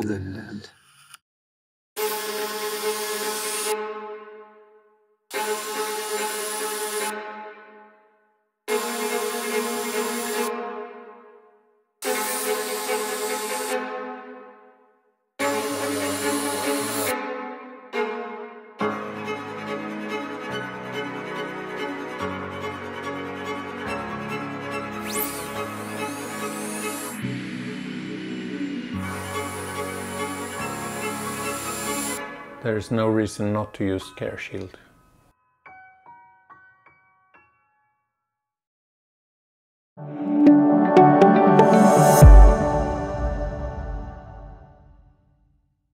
golden land. There is no reason not to use Care Shield.